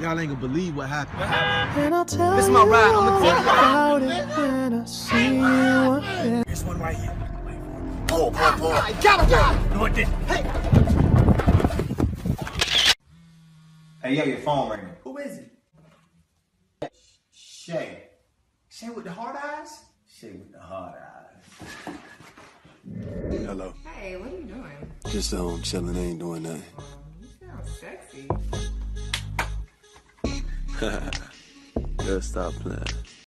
y'all ain't gonna believe what happened. And I'll tell This is my ride, I'ma all take it. about it when I see you again. This one right here. Pull, pull, pull. Got him, got him. Do it then. Hey, yo, your phone ringing. Who is it? Shay. Shay with the hard eyes? Shay with the hard eyes. Hello. Hey, what are you doing? Just um chilling, ain't doing nothing. You sound sexy. Just stop playing.